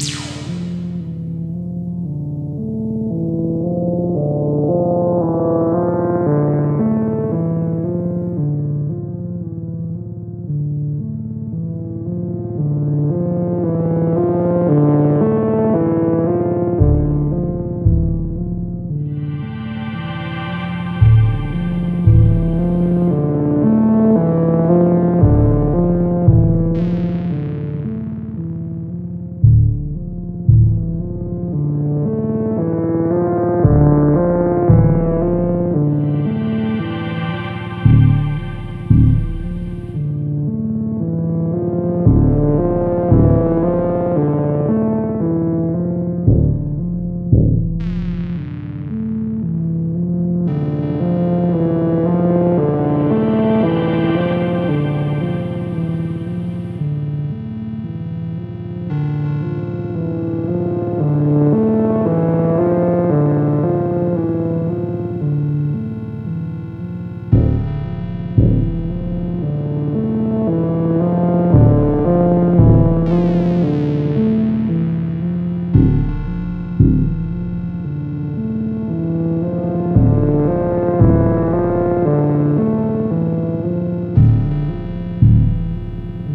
you.